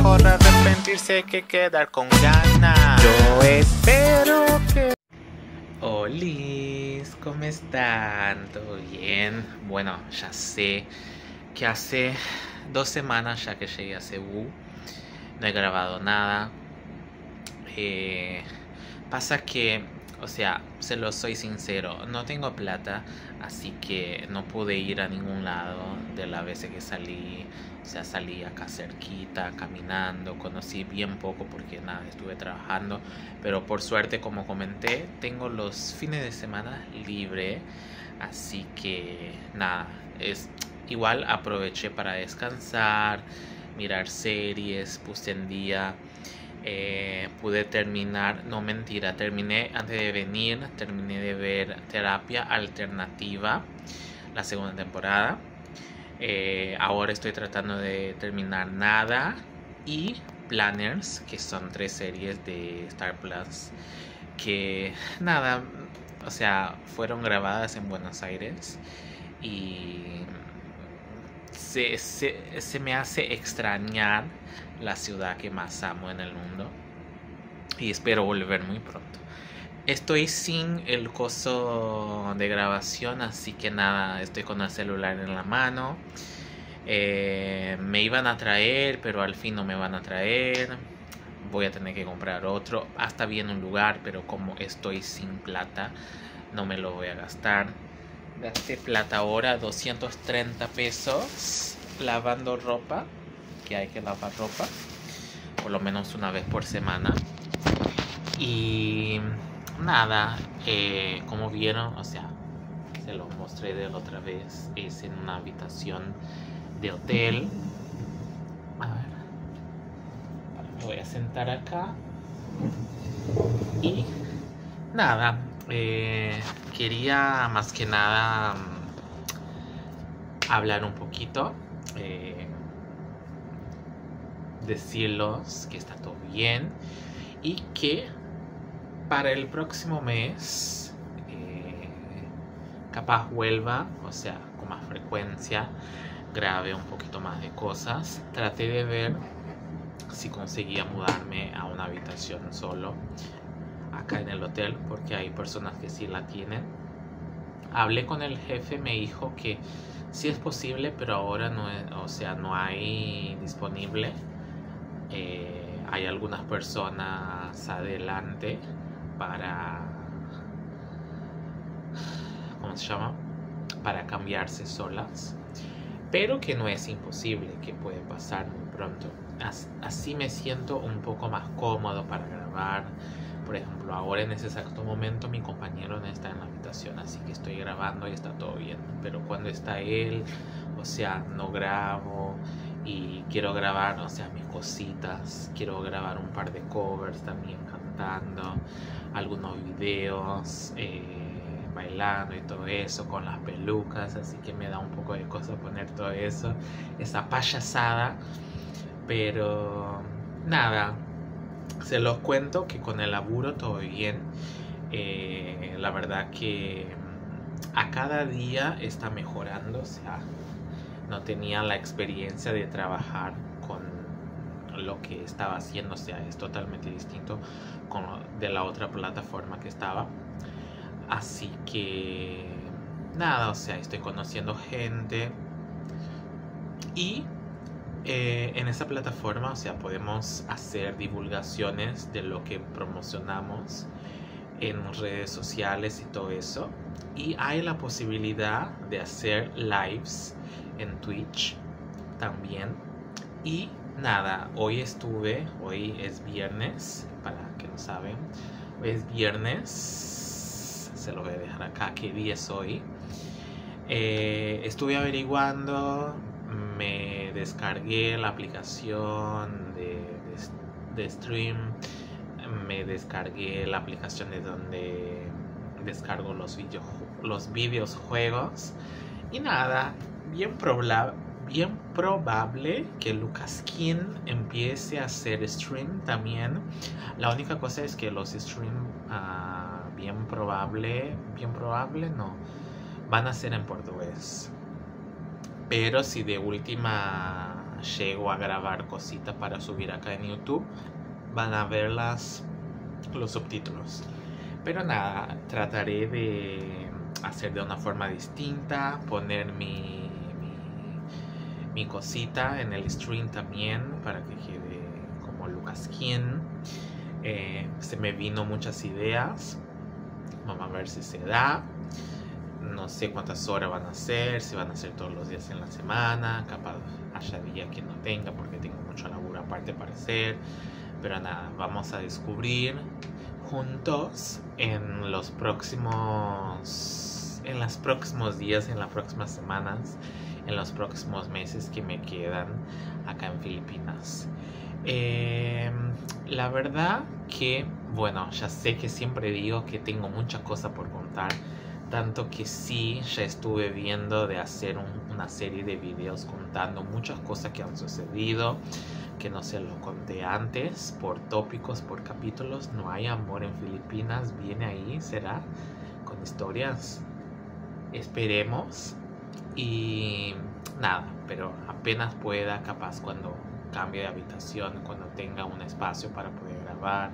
Mejor arrepentirse que quedar con ganas. Yo espero que... Olis, ¿cómo están? ¿Todo bien? Bueno, ya sé que hace dos semanas ya que llegué a Cebu. No he grabado nada. Eh, pasa que, o sea, se lo soy sincero, no tengo plata, así que no pude ir a ningún lado de las veces que salí. O sea, salí acá cerquita, caminando, conocí bien poco porque nada, estuve trabajando. Pero por suerte, como comenté, tengo los fines de semana libre. Así que nada, es igual aproveché para descansar, mirar series, puse en día. Eh, pude terminar, no mentira, terminé antes de venir, terminé de ver terapia alternativa, la segunda temporada. Eh, ahora estoy tratando de terminar Nada y Planners, que son tres series de Star Plus, que nada, o sea, fueron grabadas en Buenos Aires y se, se, me hace extrañar la ciudad que más amo en el mundo y espero volver muy pronto. Estoy sin el coso de grabación, así que nada, estoy con el celular en la mano. Eh, me iban a traer, pero al fin no me van a traer. Voy a tener que comprar otro. Hasta bien un lugar, pero como estoy sin plata, no me lo voy a gastar. Gasté plata ahora, 230 pesos lavando ropa, que hay que lavar ropa, por lo menos una vez por semana. Y nada, eh, como vieron, o sea, se lo mostré de la otra vez, es en una habitación de hotel. A ver, me voy a sentar acá. Y nada, eh, quería más que nada mm, hablar un poquito, eh, decirlos que está todo bien y que para el próximo mes eh, capaz vuelva, o sea, con más frecuencia, grabe un poquito más de cosas. Traté de ver si conseguía mudarme a una habitación solo acá en el hotel porque hay personas que sí la tienen. Hablé con el jefe, me dijo que sí es posible, pero ahora no, o sea, no hay disponible. Eh, hay algunas personas adelante para, ¿cómo se llama? Para cambiarse solas, pero que no es imposible, que puede pasar muy pronto. Así me siento un poco más cómodo para grabar por ejemplo, ahora en ese exacto momento mi compañero no está en la habitación, así que estoy grabando y está todo bien. Pero cuando está él, o sea, no grabo y quiero grabar, o sea, mis cositas. Quiero grabar un par de covers también cantando, algunos videos. Eh, bailando y todo eso con las pelucas así que me da un poco de cosa poner todo eso esa payasada pero nada se los cuento que con el laburo todo bien. Eh, la verdad que mm, a cada día está mejorando. O sea, no tenía la experiencia de trabajar con lo que estaba haciendo. O sea, es totalmente distinto con de la otra plataforma que estaba. Así que nada, o sea, estoy conociendo gente. Y eh, en esa plataforma, o sea, podemos hacer divulgaciones de lo que promocionamos en redes sociales y todo eso. Y hay la posibilidad de hacer lives en Twitch también. Y nada, hoy estuve, hoy es viernes, para que lo saben, hoy es viernes, se lo voy a dejar acá, qué día es hoy. Eh, estuve averiguando me descargué la aplicación de, de, stream, me descargué la aplicación de donde descargo los, video, los videojuegos. Y nada, bien, probable, bien probable que Lucas King empiece a hacer stream también. La única cosa es que los stream ah, bien probable, bien probable no, van a ser en portugués pero si de última llego a grabar cositas para subir acá en YouTube, van a ver las, los subtítulos. Pero nada, trataré de hacer de una forma distinta, poner mi, mi, cosita en el stream también para que quede como Lucas Quien. Eh, se me vino muchas ideas. Vamos a ver si se da. No sé cuántas horas van a ser, si van a ser todos los días en la semana. Capaz haya día que no tenga porque tengo mucho laburo aparte para hacer. Pero nada, vamos a descubrir juntos en los próximos en los próximos días, en las próximas semanas, en los próximos meses que me quedan acá en Filipinas. Em, la verdad que, bueno, ya sé que siempre digo que tengo muchas cosas por contar, tanto que sí, ya estuve viendo de hacer una serie de videos contando muchas cosas que han sucedido, que no se lo conté antes, por tópicos, por capítulos. No hay amor en Filipinas, viene ahí, será, con historias. Esperemos. Y nada, pero apenas pueda, capaz cuando cambie de habitación, cuando tenga un espacio para poder grabar,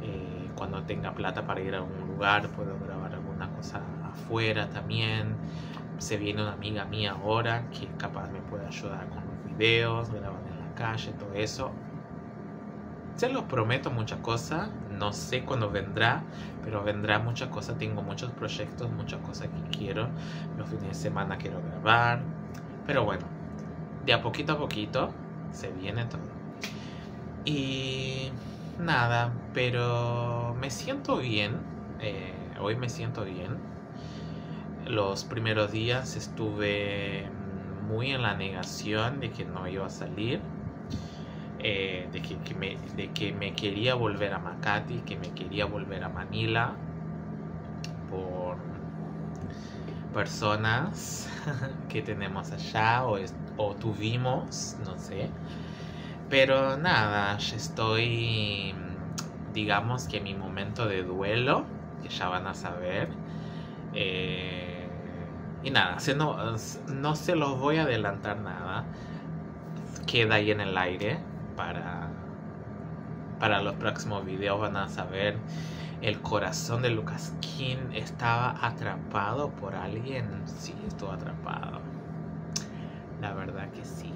eh, cuando tenga plata para ir a algún lugar, puedo afuera también. Se viene una amiga mía ahora que capaz me puede ayudar con los videos, grabar en la calle, todo eso. Se los prometo muchas cosas, no sé cuándo vendrá, pero vendrá muchas cosas, tengo muchos proyectos, muchas cosas que quiero, los fines de semana quiero grabar, pero bueno, de a poquito a poquito se viene todo. Y nada, pero me siento bien, eh, hoy me siento bien. Los primeros días estuve muy en la negación de que no iba a salir. Eh, de, que, me, quería volver a Makati, que me quería volver a Manila por personas que tenemos allá o, o tuvimos, no sé. Pero nada, estoy, digamos que mi momento de duelo, que ya van a saber. Eh, y nada, no, no se los voy a adelantar nada. Queda ahí en el aire para, para los próximos videos van a saber el corazón de Lucas King estaba atrapado por alguien. Sí, estuvo atrapado. La verdad que sí.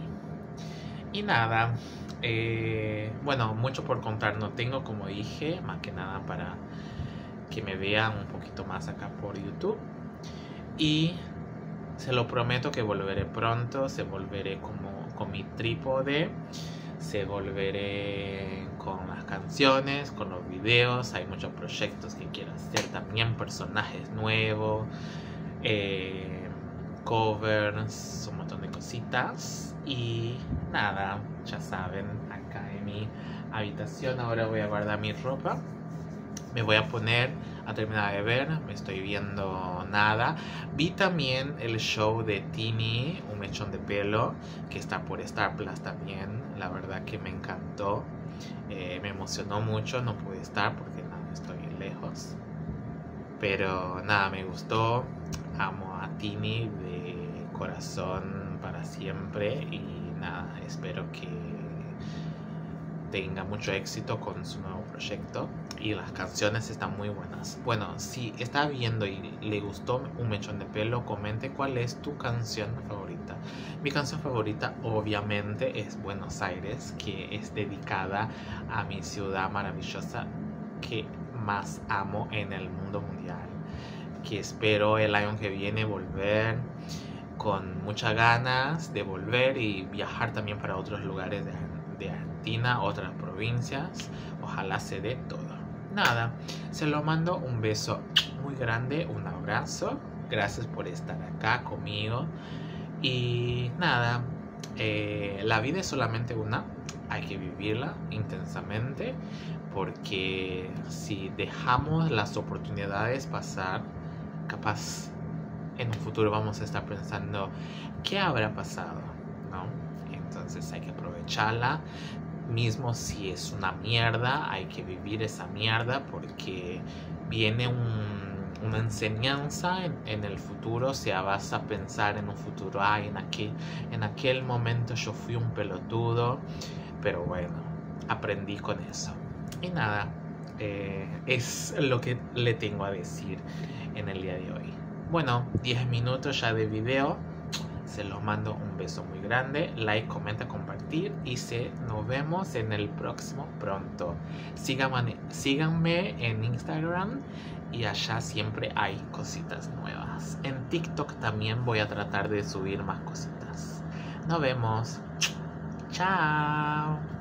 Y nada, eh, bueno, mucho por contar no tengo, como dije, más que nada para que me vean un poquito más acá por YouTube. Y se lo prometo que volveré pronto, se volveré como con mi trípode se volveré con las canciones, con los videos, hay muchos proyectos que quiero hacer también, personajes nuevos, eh, covers, un montón de cositas. Y nada, ya saben, acá en mi habitación ahora voy a guardar mi ropa, me voy a poner a terminar de ver, me estoy viendo nada. Vi también el show de Tini, un mechón de pelo, que está por Star Plus también. La verdad que me encantó, eh, me emocionó mucho, no pude estar porque nada, estoy lejos. Pero nada, me gustó, amo a Tini de corazón para siempre y nada, espero que tenga mucho éxito con su nuevo proyecto y las canciones están muy buenas. Bueno, si está viendo y le gustó un mechón de pelo, comente cuál es tu canción favorita. Mi canción favorita obviamente es Buenos Aires, que es dedicada a mi ciudad maravillosa que más amo en el mundo mundial. Que espero el año que viene volver con muchas ganas de volver y viajar también para otros lugares de, de Argentina, otras provincias. Ojalá se dé todo nada, se lo mando un beso muy grande, un abrazo. Gracias por estar acá conmigo. Y nada, eh, la vida es solamente una, hay que vivirla intensamente porque si dejamos las oportunidades pasar, capaz en un futuro vamos a estar pensando qué habrá pasado. Entonces hay que aprovecharla, mismo si es una mierda, hay que vivir esa mierda porque viene un, una enseñanza en, el futuro, o sea, vas a pensar en un futuro, ay, en aquel, en aquel momento yo fui un pelotudo, pero bueno, aprendí con eso. Y nada, eh, es lo que le tengo a decir en el día de hoy. Bueno, 10 minutos ya de video. Se los mando un beso muy grande. Like, comenta, compartir. Y se nos vemos en el próximo pronto. Síganme, síganme en Instagram. Y allá siempre hay cositas nuevas. En TikTok también voy a tratar de subir más cositas. Nos vemos. Chao.